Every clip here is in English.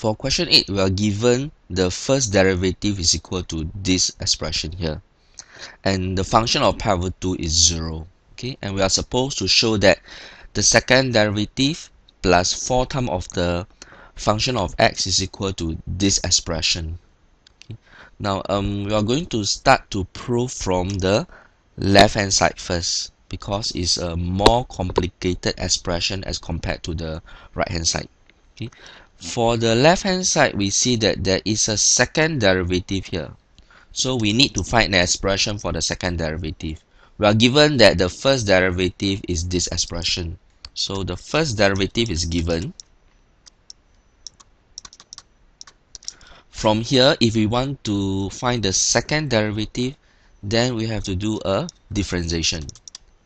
For question 8, we are given the first derivative is equal to this expression here. And the function of pi over 2 is 0. Okay, and we are supposed to show that the second derivative plus 4 times of the function of x is equal to this expression. Okay. Now, um, we are going to start to prove from the left hand side first because it's a more complicated expression as compared to the right hand side. Okay. For the left hand side, we see that there is a second derivative here. So we need to find the expression for the second derivative. We are given that the first derivative is this expression. So the first derivative is given. From here, if we want to find the second derivative, then we have to do a differentiation.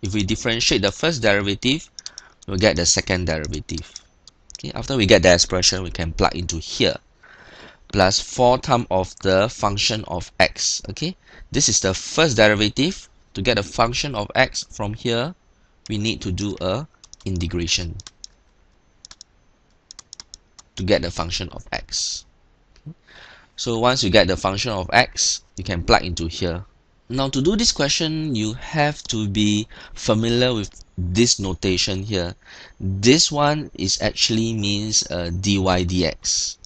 If we differentiate the first derivative, we'll get the second derivative. Okay, after we get the expression, we can plug into here plus 4 times of the function of x. Okay, this is the first derivative. To get the function of x from here, we need to do a integration to get the function of x. So once you get the function of x, you can plug into here. Now to do this question, you have to be familiar with this notation here. This one is actually means uh, dy dx.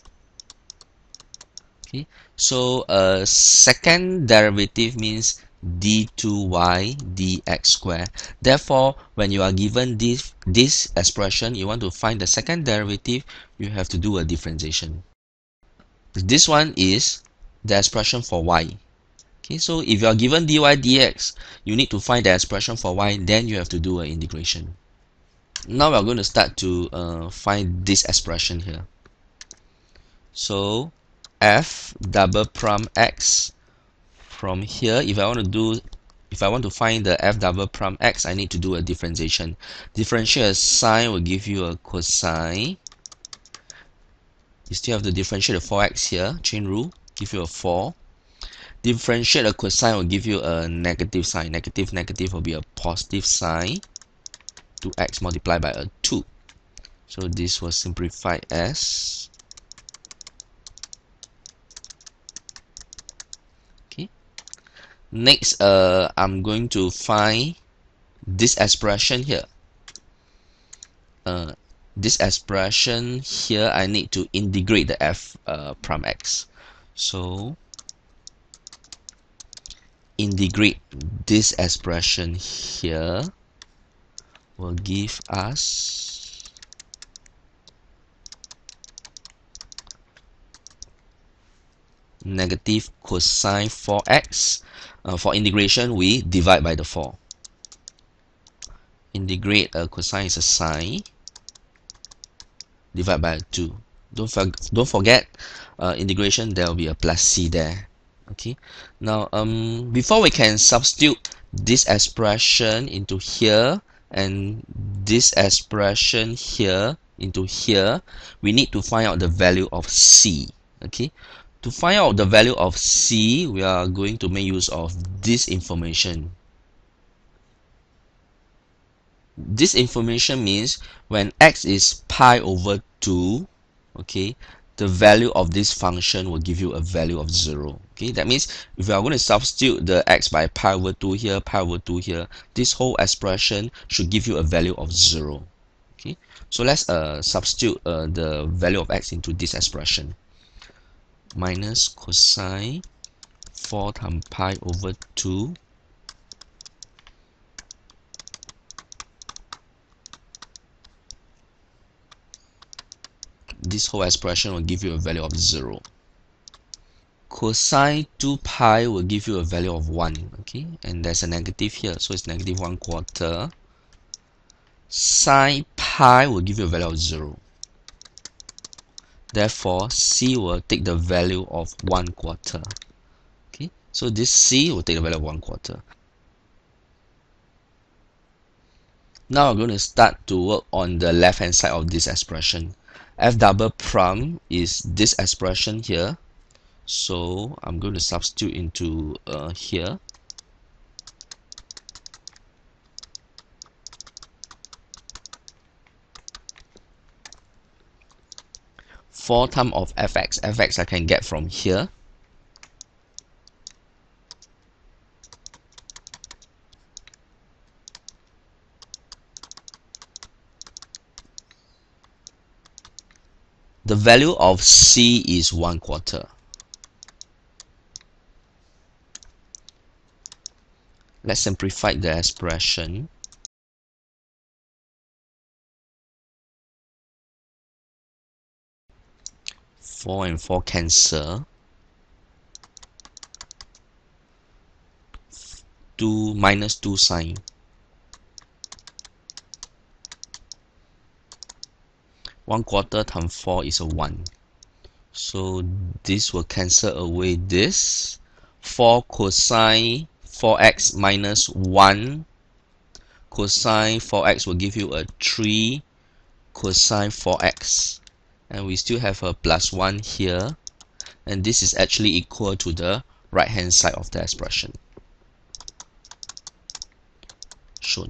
Okay, so a uh, second derivative means d2y dx square. Therefore, when you are given this, this expression, you want to find the second derivative, you have to do a differentiation. This one is the expression for y. Okay, so if you are given dy dx, you need to find the expression for y, then you have to do an integration. Now we are going to start to uh, find this expression here. So f double prime x from here, if I want to do if I want to find the f double prime x, I need to do a differentiation. Differentiate sine will give you a cosine. You still have to differentiate the 4x here, chain rule, give you a 4 differentiate a cosine will give you a negative sign. Negative negative will be a positive sine 2x multiplied by a 2 so this was simplified as okay. Next uh, I'm going to find this expression here. Uh, this expression here I need to integrate the f uh, prime x. So integrate this expression here will give us negative cosine 4x uh, for integration we divide by the 4 integrate a cosine is a sine. Divide by 2 don't, for, don't forget uh, integration there will be a plus c there okay. Now um before we can substitute this expression into here and this expression here into here we need to find out the value of c. Okay. To find out the value of c we are going to make use of this information. This information means when x is pi over 2 okay the value of this function will give you a value of 0 okay that means if you are going to substitute the x by pi over 2 here pi over 2 here this whole expression should give you a value of 0 okay so let's uh, substitute uh, the value of x into this expression. Minus cosine 4 times pi over 2 this whole expression will give you a value of 0 cosine 2 pi will give you a value of 1 okay? And there's a negative here so it's negative 1 quarter. Sine pi will give you a value of 0 therefore c will take the value of 1 quarter okay? So this c will take the value of 1 quarter. Now we're going to start to work on the left hand side of this expression f double prime is this expression here so I'm going to substitute into uh, here 4 times of fx. fx I can get from here. The value of c is 1 quarter. Let's simplify the expression. Four and four cancel. Two minus two sign. One quarter times four is a one. So this will cancel away this. 4 cosine 4x minus 1 cosine 4x will give you a 3 cosine 4x and we still have a plus 1 here and this is actually equal to the right hand side of the expression shown